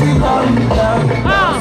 Ah!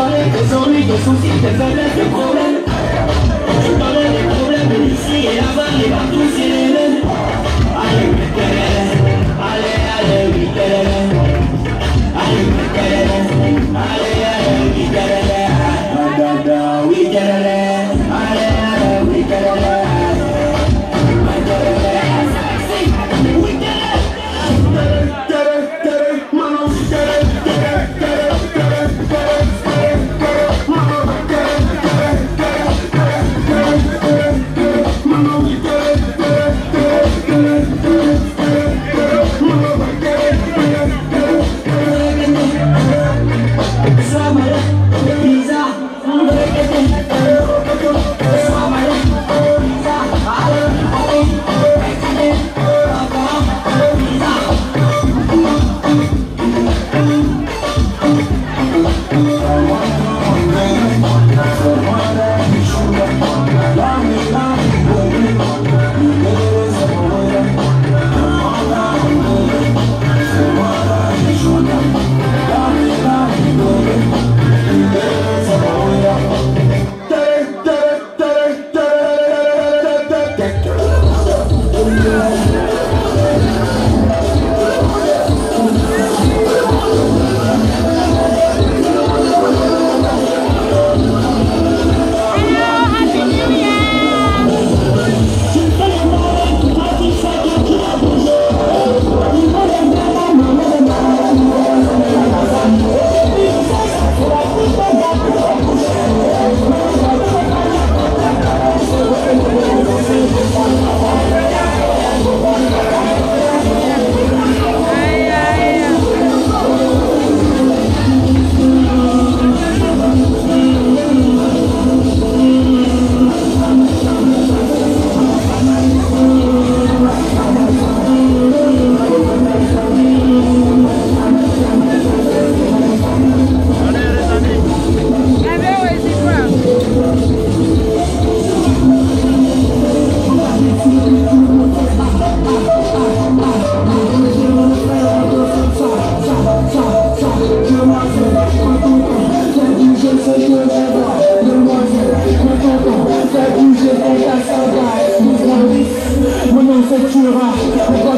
parler des ennuis, des soucis, problèmes. Ici et là-bas et Oh, は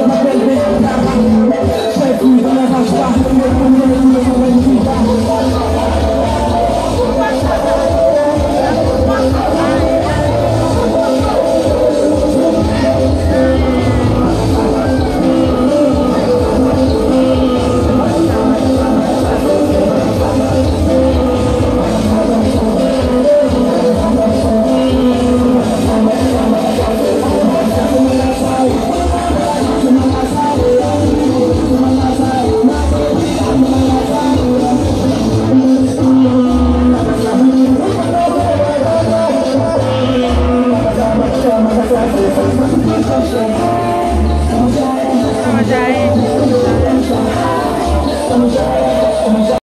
Zometeen.